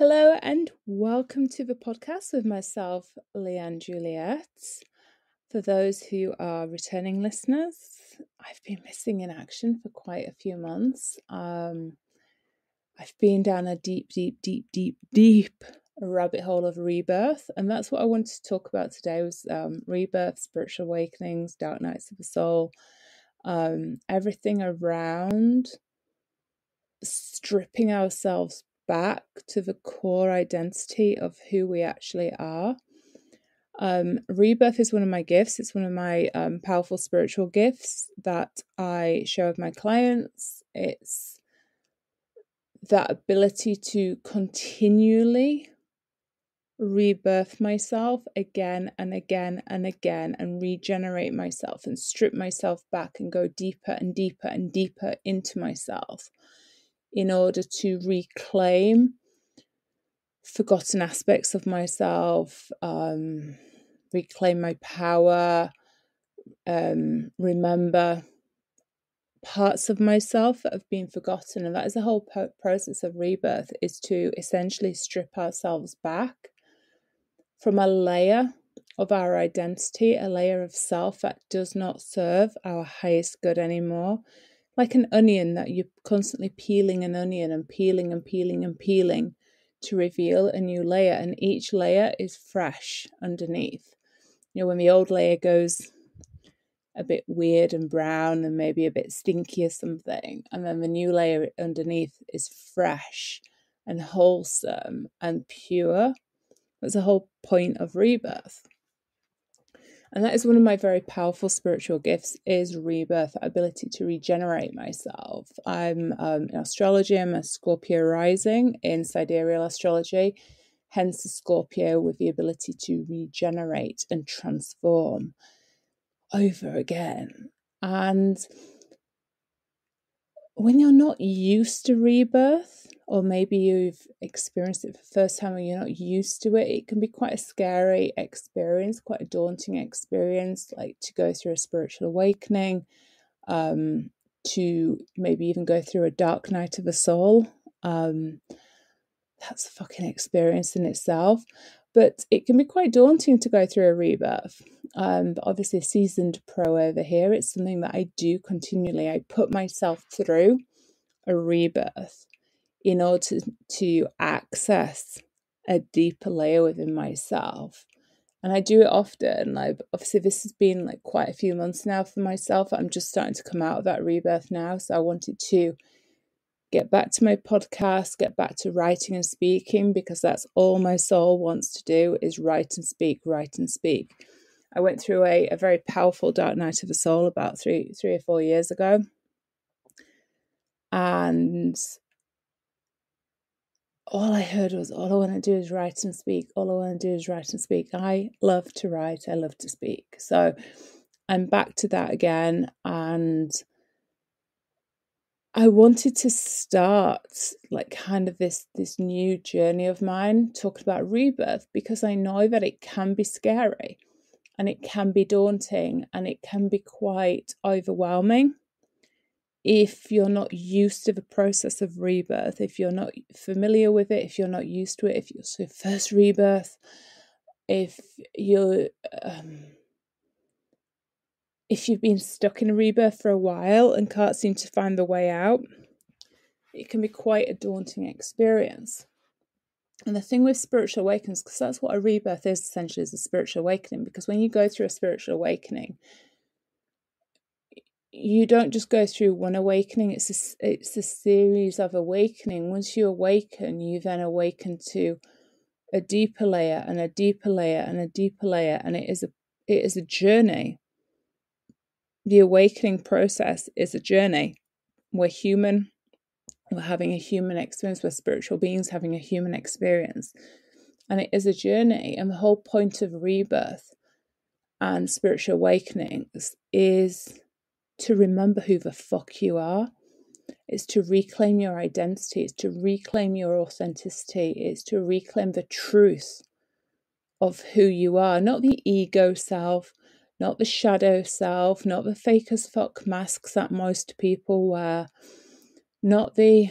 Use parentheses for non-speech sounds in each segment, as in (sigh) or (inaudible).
Hello and welcome to the podcast with myself, Leanne Juliette. For those who are returning listeners, I've been missing in action for quite a few months. Um, I've been down a deep, deep, deep, deep, deep rabbit hole of rebirth, and that's what I wanted to talk about today was um, rebirth, spiritual awakenings, dark nights of the soul, um, everything around stripping ourselves back to the core identity of who we actually are. Um, rebirth is one of my gifts. It's one of my um, powerful spiritual gifts that I share with my clients. It's that ability to continually rebirth myself again and again and again and regenerate myself and strip myself back and go deeper and deeper and deeper into myself in order to reclaim forgotten aspects of myself, um, reclaim my power, um, remember parts of myself that have been forgotten. And that is the whole process of rebirth is to essentially strip ourselves back from a layer of our identity, a layer of self that does not serve our highest good anymore, like an onion that you're constantly peeling an onion and peeling and peeling and peeling to reveal a new layer, and each layer is fresh underneath. You know, when the old layer goes a bit weird and brown and maybe a bit stinky or something, and then the new layer underneath is fresh and wholesome and pure. That's the whole point of rebirth and that is one of my very powerful spiritual gifts is rebirth ability to regenerate myself. I'm um, in astrology i'm a scorpio rising in sidereal astrology hence the scorpio with the ability to regenerate and transform over again. And when you're not used to rebirth or maybe you've experienced it for the first time and you're not used to it, it can be quite a scary experience, quite a daunting experience, like to go through a spiritual awakening, um, to maybe even go through a dark night of the soul. Um, that's a fucking experience in itself. But it can be quite daunting to go through a rebirth. Um, but obviously, a seasoned pro over here, it's something that I do continually. I put myself through a rebirth in order to, to access a deeper layer within myself. And I do it often. Like obviously this has been like quite a few months now for myself. I'm just starting to come out of that rebirth now. So I wanted to get back to my podcast, get back to writing and speaking because that's all my soul wants to do is write and speak, write and speak. I went through a, a very powerful dark night of the soul about three three or four years ago. And all I heard was, all I want to do is write and speak. All I want to do is write and speak. I love to write. I love to speak. So I'm back to that again. And I wanted to start like kind of this this new journey of mine talking about rebirth because I know that it can be scary and it can be daunting and it can be quite overwhelming if you're not used to the process of rebirth, if you're not familiar with it, if you're not used to it, if it's your first rebirth, if you're um, if you've been stuck in a rebirth for a while and can't seem to find the way out, it can be quite a daunting experience. And the thing with spiritual awakenings, because that's what a rebirth is essentially, is a spiritual awakening. Because when you go through a spiritual awakening, you don't just go through one awakening it's a, it's a series of awakening. Once you awaken you then awaken to a deeper layer and a deeper layer and a deeper layer and it is a it is a journey. The awakening process is a journey. We're human we're having a human experience we're spiritual beings having a human experience and it is a journey and the whole point of rebirth and spiritual awakenings is to remember who the fuck you are. It's to reclaim your identity. It's to reclaim your authenticity. It's to reclaim the truth of who you are, not the ego self, not the shadow self, not the fake as fuck masks that most people wear, not the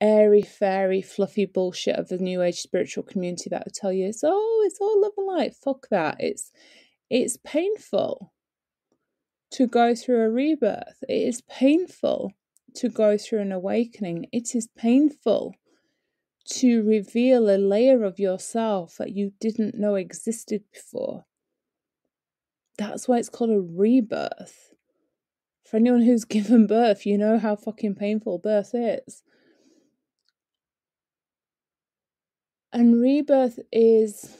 airy fairy fluffy bullshit of the new age spiritual community that will tell you it's oh it's all love and light. Fuck that. It's it's painful to go through a rebirth. It is painful to go through an awakening. It is painful to reveal a layer of yourself that you didn't know existed before. That's why it's called a rebirth for anyone who's (laughs) given birth you know how fucking painful birth is And rebirth is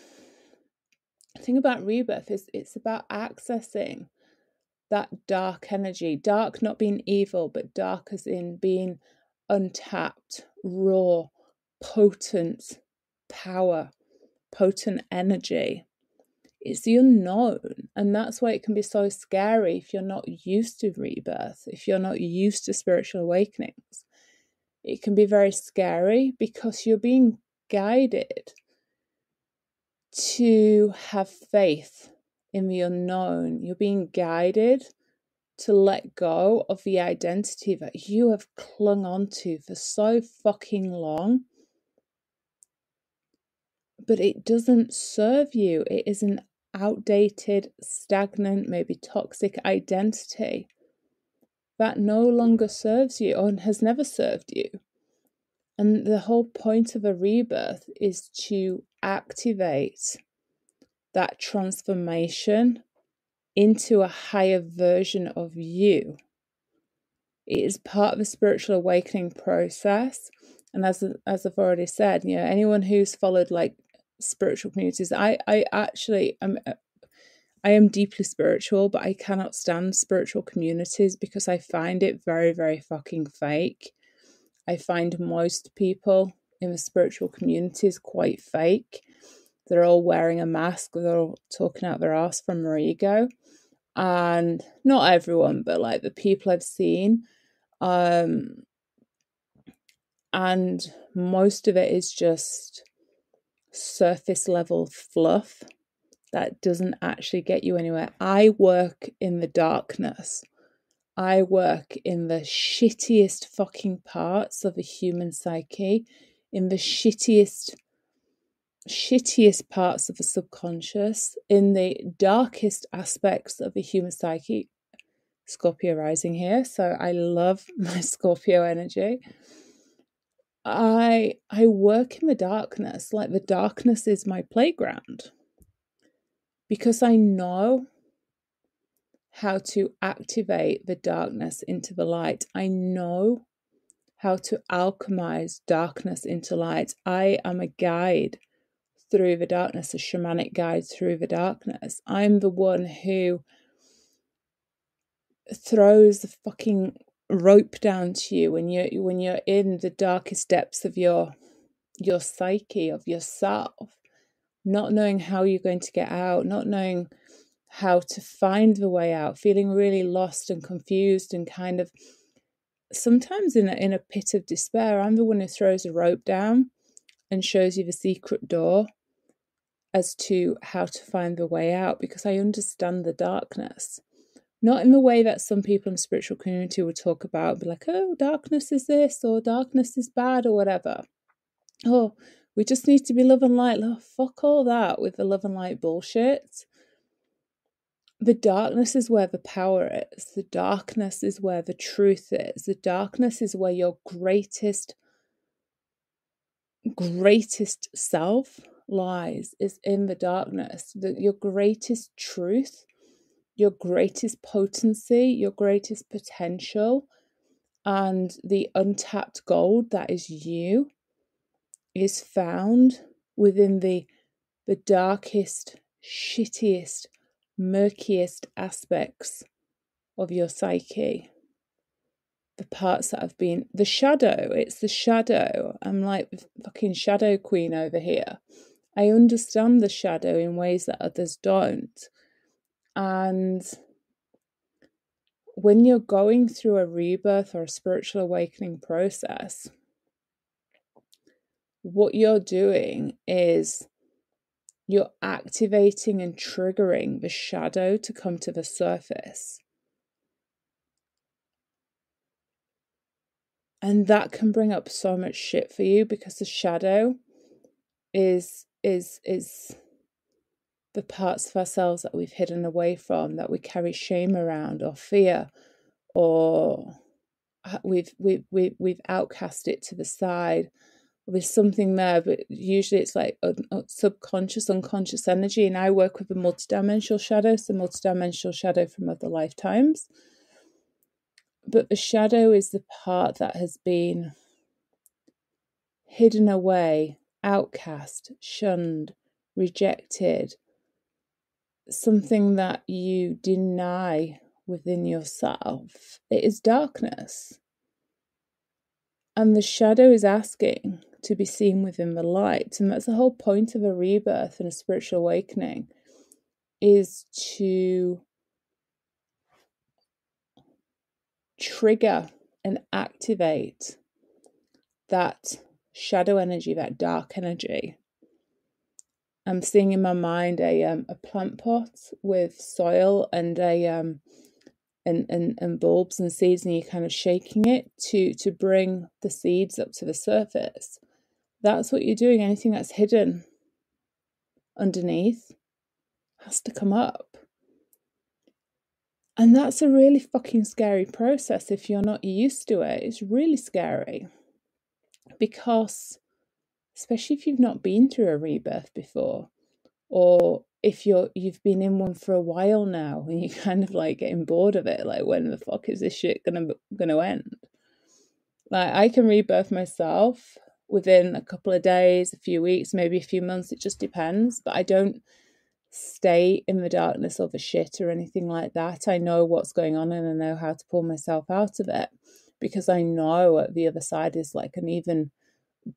the thing about rebirth is it's about accessing that dark energy. Dark not being evil, but dark as in being untapped, raw, potent power, potent energy. It's the unknown. And that's why it can be so scary if you're not used to rebirth, if you're not used to spiritual awakenings. It can be very scary because you're being guided to have faith in the unknown. You're being guided to let go of the identity that you have clung onto for so fucking long. But it doesn't serve you. It is an outdated, stagnant, maybe toxic identity that no longer serves you or has never served you. And the whole point of a rebirth is to activate that transformation into a higher version of you. It is part of a spiritual awakening process. And as as I've already said, you know, anyone who's followed like spiritual communities, I I actually am I am deeply spiritual, but I cannot stand spiritual communities because I find it very, very fucking fake. I find most people in the spiritual communities quite fake. They're all wearing a mask, they're all talking out their ass from their ego. And not everyone, but like the people I've seen. Um, and most of it is just surface level fluff that doesn't actually get you anywhere. I work in the darkness. I work in the shittiest fucking parts of a human psyche, in the shittiest, shittiest parts of the subconscious, in the darkest aspects of the human psyche. Scorpio rising here, so I love (laughs) my Scorpio energy. I I work in the darkness, like the darkness is my playground. Because I know how to activate the darkness into the light. I know how to alchemize darkness into light. I am a guide through the darkness, a shamanic guide through the darkness. I'm the one who throws the fucking rope down to you when you're when you're in the darkest depths of your your psyche of yourself not knowing how you're going to get out not knowing how to find the way out, feeling really lost and confused and kind of sometimes in a, in a pit of despair. I'm the one who throws a rope down and shows you the secret door as to how to find the way out because I understand the darkness. Not in the way that some people in the spiritual community would talk about, be like, oh, darkness is this or darkness is bad or whatever. Oh, we just need to be love and light. Oh, fuck all that with the love and light bullshit the darkness is where the power is. The darkness is where the truth is. The darkness is where your greatest, greatest self lies, is in the darkness. The, your greatest truth, your greatest potency, your greatest potential, and the untapped gold that is you is found within the the darkest, shittiest, murkiest aspects of your psyche. The parts that have been the shadow, it's the shadow. I'm like fucking shadow queen over here. I understand the shadow in ways that others don't. And when you're going through a rebirth or a spiritual awakening process, what you're doing is you're activating and triggering the shadow to come to the surface. and that can bring up so much shit for you because the shadow is is is the parts of ourselves that we've hidden away from that we carry shame around or fear or uh, we've we've we've, we've outcast it to the side. There's something there but usually it's like a uh, subconscious unconscious energy and i work with a multidimensional shadow so multidimensional shadow from other lifetimes. But the shadow is the part that has been hidden away outcast shunned rejected something that you deny within yourself. It is darkness. And the shadow is asking to be seen within the light. And that's the whole point of a rebirth and a spiritual awakening is to trigger and activate that shadow energy, that dark energy I'm seeing in my mind a um, a plant pot with soil and a um and, and and bulbs and seeds, and you're kind of shaking it to to bring the seeds up to the surface. That's what you're doing. Anything that's hidden underneath has to come up. And that's a really fucking scary process if you're not used to it. It's really scary because especially if you've not been through a rebirth before or if you're you've been in one for a while now and you're (laughs) kind of like getting bored of it like when the fuck is this shit gonna gonna end? Like i can rebirth myself within a couple of days a few weeks maybe a few months it just depends but i don't stay in the darkness of a shit or anything like that. I know what's going on and i know how to pull myself out of it because i know at the other side is like an even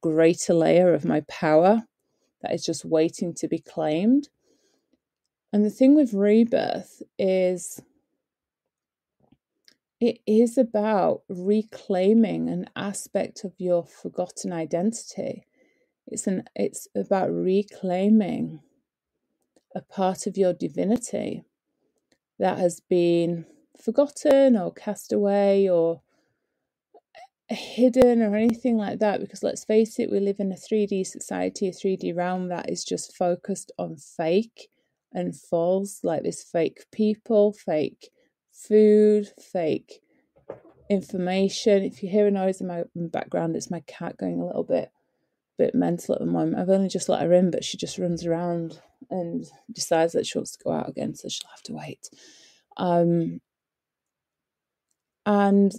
greater layer of my power that is just waiting to be claimed. And the thing with rebirth is it is about reclaiming an aspect of your forgotten identity. It's an it's about reclaiming a part of your divinity that has been forgotten or cast away or hidden or anything like that because let's face it we live in a 3d society a 3d realm that is just focused on fake and false like this fake people fake food fake information. If you hear a noise in my background it's my cat going a little bit bit mental at the moment. I've only just let her in but she just runs around and decides that she wants to go out again so she'll have to wait. Um and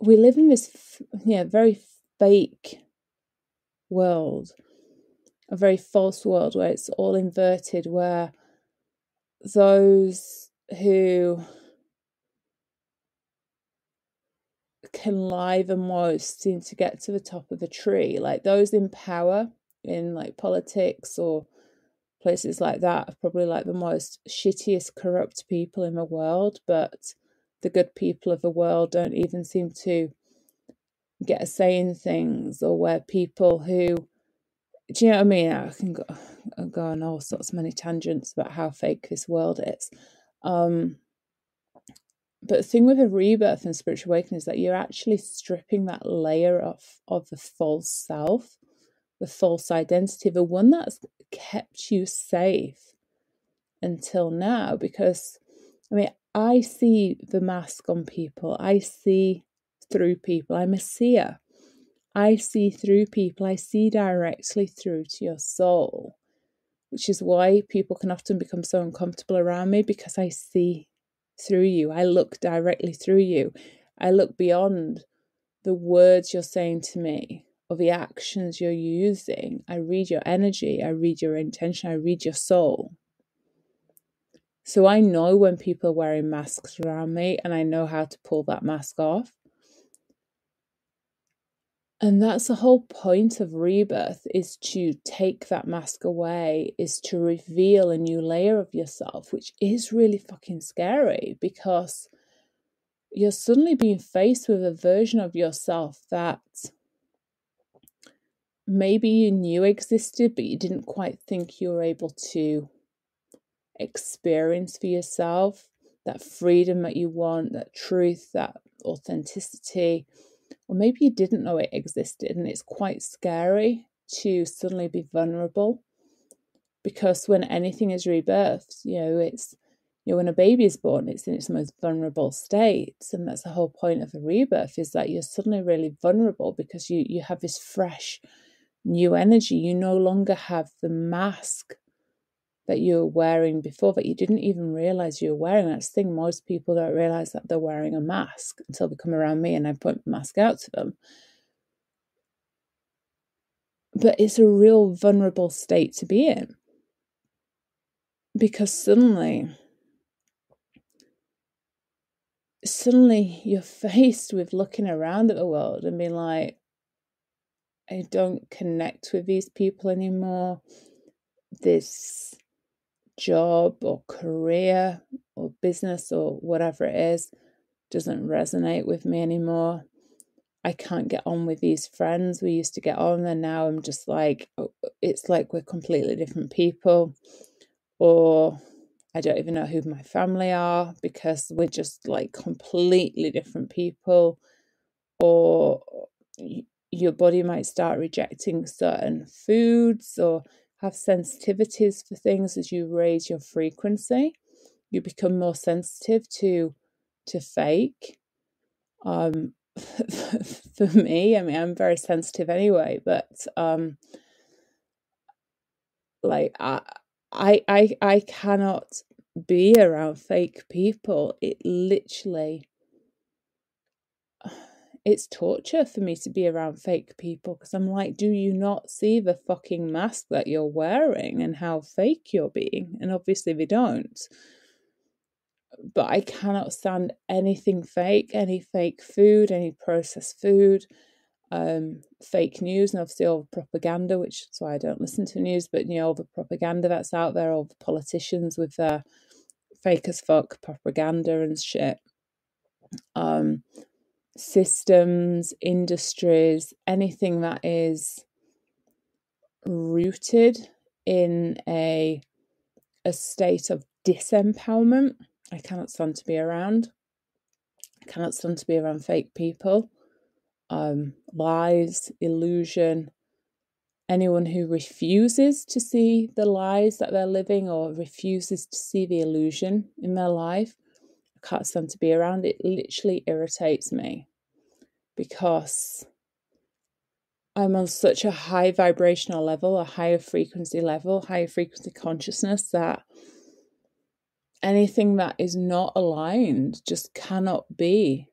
we live in this yeah very fake world a very false world where it's all inverted where those who can lie the most seem to get to the top of the tree. Like those in power in like politics or places like that are probably like the most shittiest corrupt people in the world but the good people of the world don't even seem to get a say in things, or where people who do you know what I mean? I can go, go on all sorts of many tangents about how fake this world is. Um, but the thing with a rebirth and spiritual awakening is that you're actually stripping that layer off of the false self, the false identity, the one that's kept you safe until now. Because, I mean, I see the mask on people. I see through people. I'm a seer. I see through people. I see directly through to your soul, which is why people can often become so uncomfortable around me because I see through you. I look directly through you. I look beyond the words you're saying to me or the actions you're using. I read your energy. I read your intention. I read your soul. So I know when people are wearing masks around me and I know how to pull that mask off. And that's the whole point of rebirth is to take that mask away, is to reveal a new layer of yourself, which is really fucking scary because you're suddenly being faced with a version of yourself that maybe you knew existed, but you didn't quite think you were able to experience for yourself, that freedom that you want, that truth, that authenticity, or maybe you didn't know it existed, and it's quite scary to suddenly be vulnerable because when anything is rebirthed, you know, it's you know, when a baby is born, it's in its most vulnerable state. And that's the whole point of a rebirth is that you're suddenly really vulnerable because you you have this fresh new energy. You no longer have the mask that you were wearing before that you didn't even realize you were wearing. That's the thing, most people don't realize that they're wearing a mask until they come around me and I point the mask out to them. But it's a real vulnerable state to be in because suddenly suddenly you're (laughs) faced with looking around at the world and being like i don't connect with these people anymore this job or career or business or whatever it is doesn't resonate with me anymore. I can't get on with these friends we used to get on, and now I'm just like, oh, it's like we're completely different people or I don't even know who my family are because we're just like completely different people, or your body might start rejecting certain foods or have sensitivities for things as you raise your frequency. You become more sensitive to to fake. Um, (laughs) for me, I mean, I'm very sensitive anyway, but um, like I I I I cannot be around fake people. It literally it's torture for me to be around fake people because I'm like, do you not see the fucking mask that you're wearing and how fake you're being? And obviously they don't. But I cannot stand anything fake, any fake food, any processed food um, fake news and obviously all the propaganda, which is why I don't listen to news, but you know, all the propaganda that's out there, all the politicians with their fake as fuck propaganda and shit. Um, systems, industries, anything that is rooted in a a state of disempowerment. I cannot stand to be around. I cannot stand to be around fake people um, lies, illusion. Anyone who refuses to see the lies that they're living or refuses to see the illusion in their life, I can't stand to be around. It literally irritates me because I'm on such a high vibrational level, a higher frequency level, higher frequency consciousness that anything that is not aligned just cannot be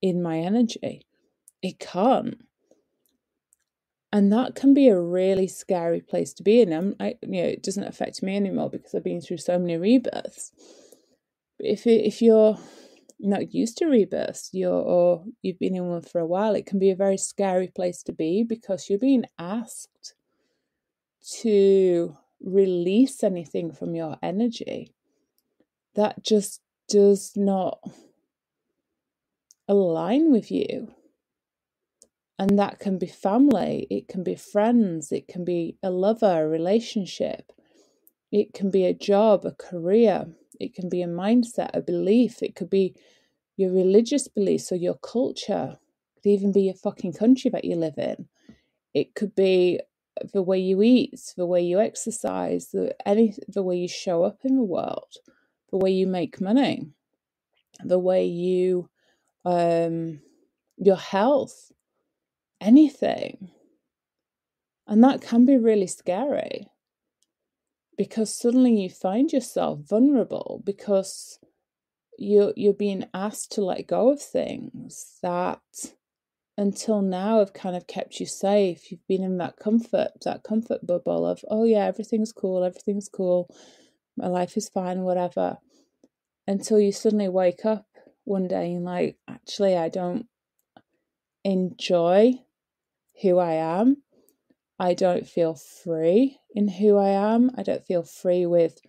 in my energy. It can't. And that can be a really scary place to be in. I'm, I, you know, it doesn't affect me anymore because I've been through so many rebirths. But if it, if you're not used to rebirths, you're or you've been in one for a while, it can be a very scary place to be because you're being asked to release anything from your energy. That just does not align with you. And that can be family, it can be friends, it can be a lover, a relationship, it can be a job, a career, it can be a mindset, a belief, it could be your religious beliefs or your culture, it could even be your fucking country that you live in. It could be the way you eat, the way you exercise, the any the way you show up in the world, the way you make money, the way you um your health anything. And that can be really scary because suddenly you find yourself vulnerable because you're, you're being asked to let go of things that until now have kind of kept you safe. You've been in that comfort, that comfort bubble of, oh yeah, everything's cool, everything's cool, my life is fine, whatever. Until you suddenly wake up one day and like, actually, I don't enjoy who I am. I don't feel free in who I am. I don't feel free with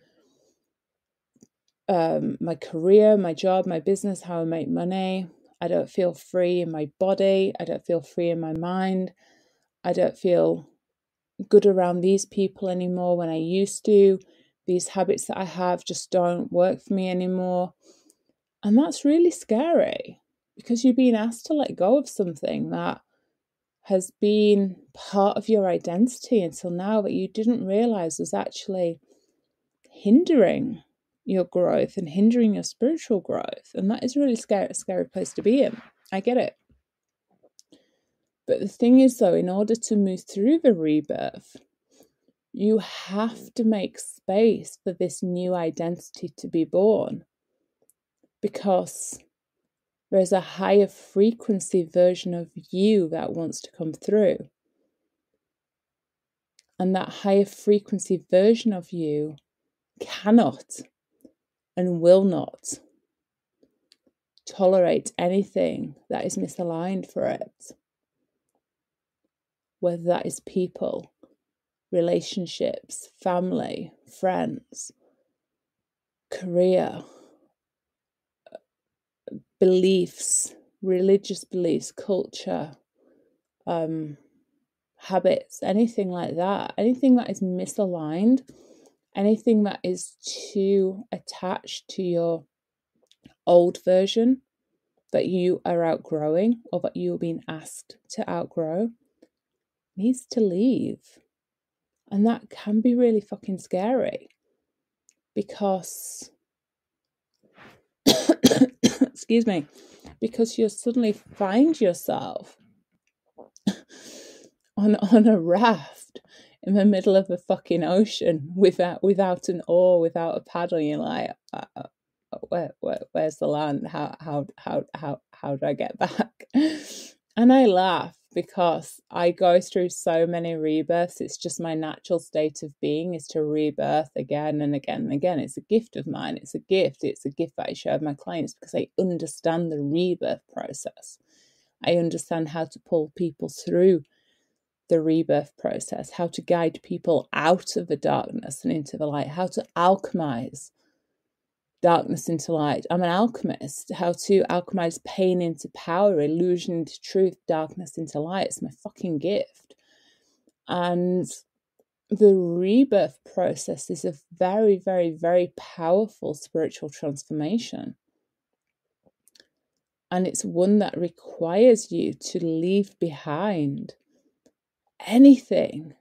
um, my career, my job, my business, how I make money. I don't feel free in my body. I don't feel free in my mind. I don't feel good around these people anymore when I used to. These habits that I have just don't work for me anymore. And that's really scary because you're being asked to let go of something that has been part of your identity until now that you didn't realize was actually hindering your growth and hindering your spiritual growth. And that is really scary, a scary place to be in. I get it. But the thing is, though, in order to move through the rebirth, you have to make space for this new identity to be born because there's a higher frequency version of you that wants to come through. And that higher frequency version of you cannot and will not tolerate anything that is misaligned for it. Whether that is people, relationships, family, friends, career, beliefs, religious beliefs, culture, um, habits, anything like that, anything that is misaligned anything that is too attached to your old version that you are outgrowing or that you're being asked to outgrow needs to leave. And that can be really fucking scary because, excuse me, because you suddenly find yourself (laughs) on, on a raft in the middle of the fucking ocean without without an oar, without a paddle. You're like, uh, uh, where, where, where's the land? How how how how how do I get (laughs) back? And I laugh because I go through so many rebirths. It's just my natural state of being is to rebirth again and again and again. It's a gift of mine. It's a gift. It's a gift that I share with my clients because I understand the rebirth process. I understand how to pull people through the rebirth process, how to guide people out of the darkness and into the light, how to alchemize darkness into light. I'm an alchemist, how to alchemize pain into power, illusion into truth, darkness into light. It's my fucking gift. And the rebirth process is a very, very, very powerful spiritual transformation. And it's one that requires you to leave behind anything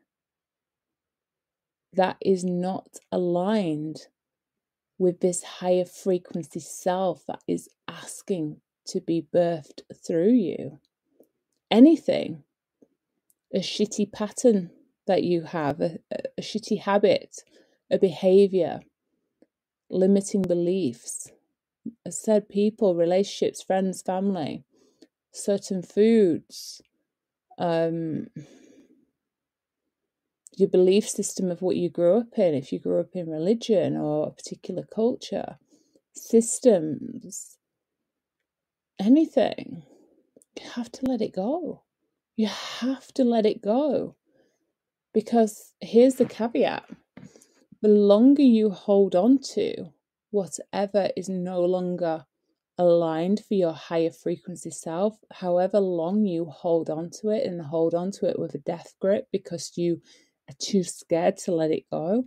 that is not aligned with this higher frequency self that is asking to be birthed through you. Anything, a shitty pattern that you have, a, a shitty habit, a behavior, limiting beliefs, as said, people, relationships, friends, family, certain foods, um, your belief system of what you grew up in, if you grew up in religion or a particular culture, systems, anything, you have to let it go. You have to let it go. Because here's the caveat the longer you hold on to whatever is no longer aligned for your higher frequency self, however long you hold on to it and hold on to it with a death grip because you too scared to let it go,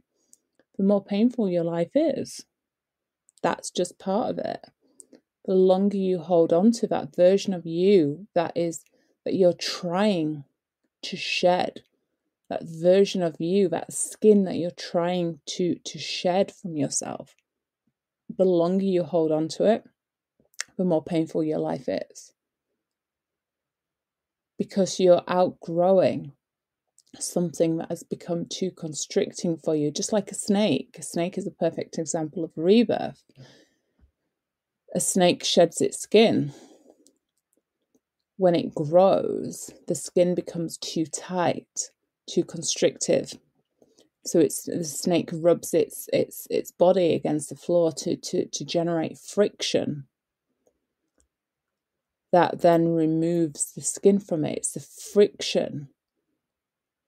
the more painful your life is. That's just part of it. The longer you hold on to that version of you that is that you're trying to shed, that version of you, that skin that you're trying to to shed from yourself, the longer you hold on to it, the more painful your life is. Because you're outgrowing something that has become too constricting for you, just like a snake. A snake is a perfect example of rebirth. A snake sheds its skin. When it grows, the skin becomes too tight, too constrictive. So it's the snake rubs its its its body against the floor to to to generate friction. That then removes the skin from it. It's the friction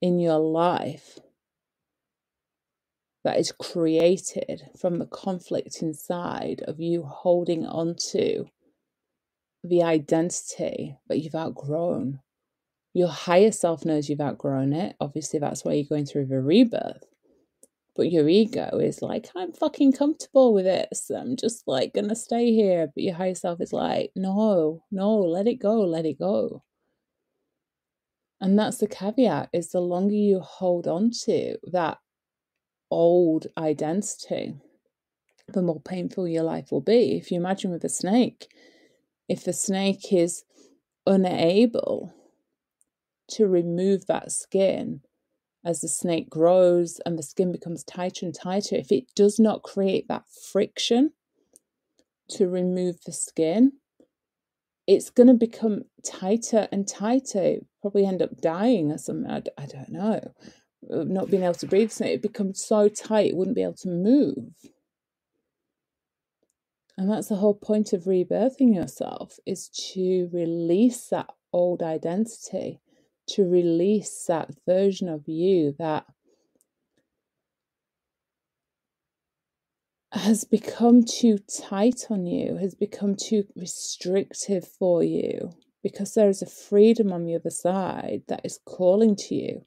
in your life that is created from the conflict inside of you holding on to the identity that you've outgrown. Your higher self knows you've outgrown it. Obviously, that's why you're going through the rebirth. But your ego is like, I'm fucking comfortable with this. I'm just like gonna stay here. But your higher self is like, no, no, let it go, let it go. And that's the caveat is the longer you hold on to that old identity, the more painful your life will be. If you imagine with a snake, if the snake is unable to remove that skin as the snake grows and the skin becomes tighter and tighter, if it does not create that friction to remove the skin, it's going to become tighter and tighter. Probably end up dying or something. I, I don't know. Uh, not being able to breathe, so it becomes so tight it wouldn't be able to move. And that's the whole point of rebirthing yourself is to release that old identity, to release that version of you that has become too tight on you, has become too restrictive for you, because there is a freedom on the other side that is calling to you.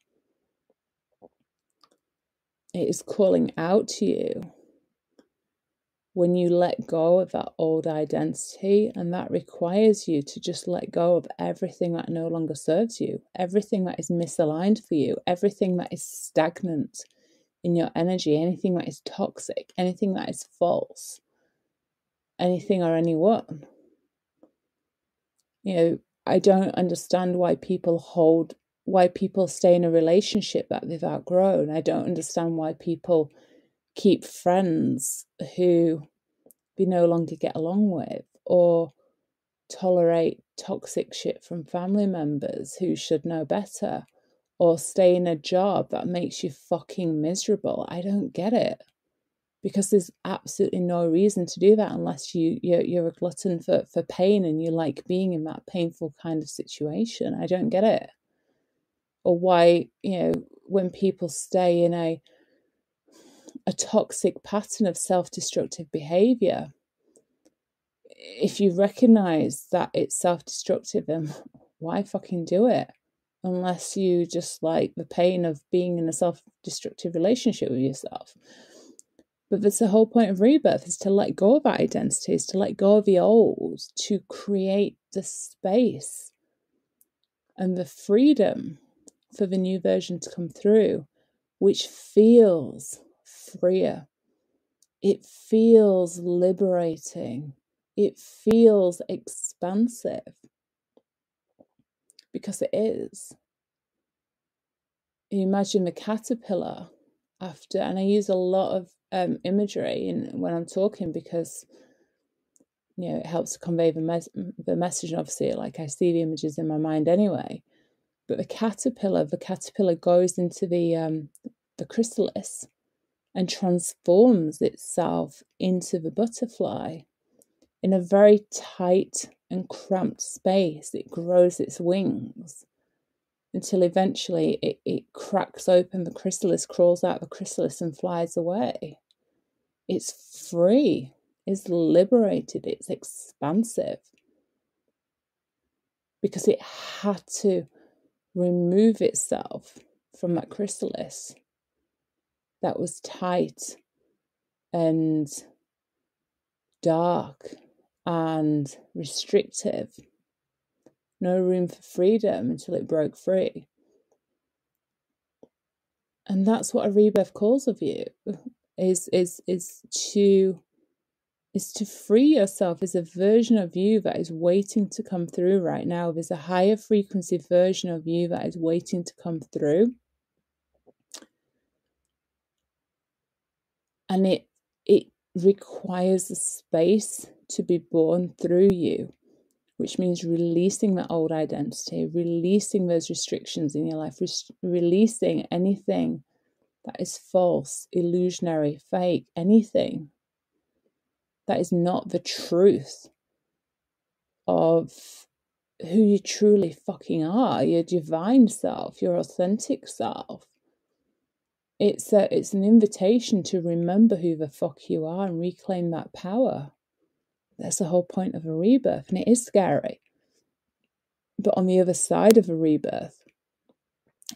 It is calling out to you when you let go of that old identity, and that requires you to just let go of everything that no longer serves you, everything that is misaligned for you, everything that is stagnant in your energy, anything that is toxic, anything that is false, anything or anyone. You know, I don't understand why people hold, why people stay in a relationship that they've outgrown. I don't understand why people keep friends who we no longer get along with or tolerate toxic shit from family members who should know better or stay in a job that makes you fucking miserable. I don't get it. Because there's absolutely no reason to do that unless you you're, you're a glutton for, for pain and you like being in that painful kind of situation. I don't get it. Or why, you know, when people stay in a a toxic pattern of self-destructive behavior, if you recognize that it's self-destructive, then why fucking do it? Unless you just like the pain of being in a self destructive relationship with yourself. But that's the whole point of rebirth is to let go of that identity, is to let go of the old, to create the space and the freedom for the new version to come through, which feels freer. It feels liberating. It feels expansive because it is. You imagine the caterpillar after, and I use a lot of um, imagery in, when I'm talking because you know it helps to convey the, mes- the message. And obviously, like I see the images in my mind anyway. But the caterpillar, the caterpillar goes into the um, the chrysalis and transforms itself into the butterfly in a very tight and cramped space, it grows its wings until eventually it, it cracks open the chrysalis, crawls out the chrysalis, and flies away. It's free, it's liberated, it's expansive because it had to remove itself from that chrysalis that was tight and dark and restrictive. No room for freedom until it broke free. And that's what a rebirth calls of you is is is to is to free yourself as a version of you that is waiting to come through right now. There's a higher frequency version of you that is waiting to come through. And it it requires a space to be born through you, which means releasing that old identity, releasing those restrictions in your life, re- releasing anything that is false, illusionary, fake, anything that is not the truth of who you truly fucking are, your divine self, your authentic self. It's a, it's an invitation to remember who the fuck you are and reclaim that power. That's the whole point of a rebirth, and it is scary. But on the other side of a rebirth,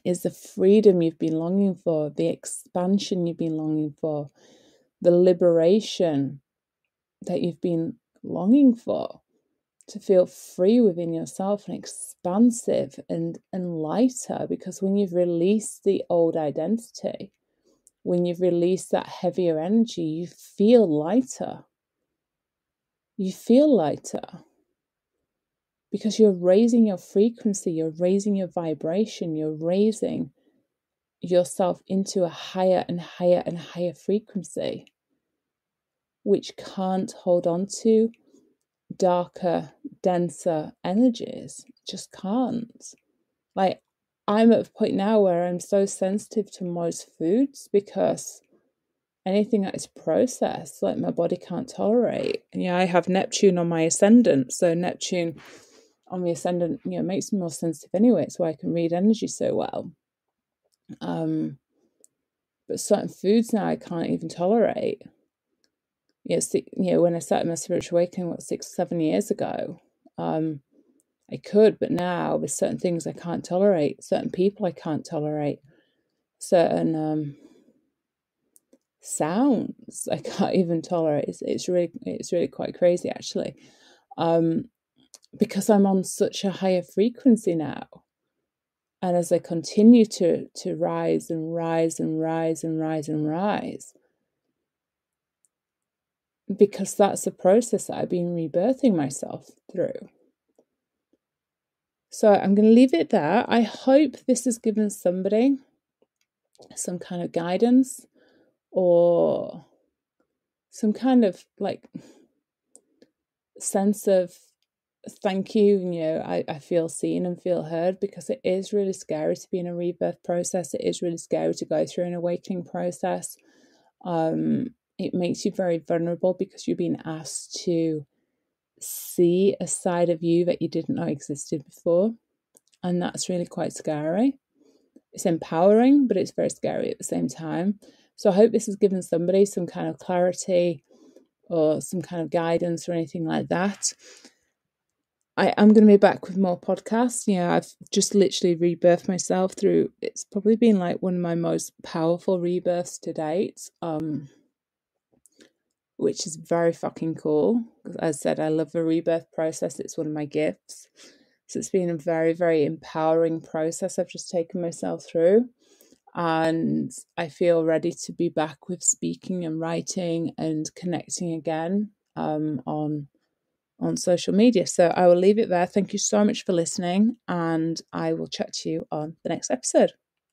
is the freedom you've been longing for, the expansion you've been longing for, the liberation that you've been longing for to feel free within yourself and expansive and, and lighter because when you've released the old identity, when you've released that heavier energy, you feel lighter. You feel lighter because you're raising your frequency, you're raising your vibration, you're raising yourself into a higher and higher and higher frequency, which can't hold on to darker, denser energies. Just can't. Like, I'm at a point now where I'm so sensitive to most foods because anything that is processed, like my body can't tolerate. And yeah, I have Neptune on my ascendant. So, Neptune on the ascendant, you know, makes me more sensitive anyway. It's why I can read energy so well. Um, but certain foods now I can't even tolerate you know, you know, when I started my spiritual awakening, what six, seven years ago, um, I could, but now with certain things I can't tolerate, certain people I can't tolerate, certain um, sounds (laughs) I can't even tolerate. It's, it's really, it's really quite crazy actually, um, because I'm on such a higher frequency now, and as I continue to to rise and rise and rise and rise and rise because that's the process that I've been rebirthing myself through. So I'm going to leave it there. I hope this has given somebody some kind of guidance or some kind of like sense of thank you. You know, I, I feel seen and feel heard because it is really scary to be in a rebirth process. It is really scary to go through an awakening process. Um, it makes you very vulnerable because you're being asked to see a side of you that you didn't know existed before. And that's really quite scary. It's empowering, but it's very scary at the same time. So I hope this has given somebody some kind of clarity or some kind of guidance or anything like that. I am going to be back with more podcasts. Know, I've just literally rebirthed myself through it's probably been like one of my most powerful rebirths to date. Um which is very fucking cool. As I said, I love the rebirth process, it's one of my gifts. So it's been a very, very empowering process I've just taken myself through. And I feel ready to be back with speaking and writing and connecting again um, on on social media. So I will leave it there. Thank you so much for listening, and I will chat to you on the next episode.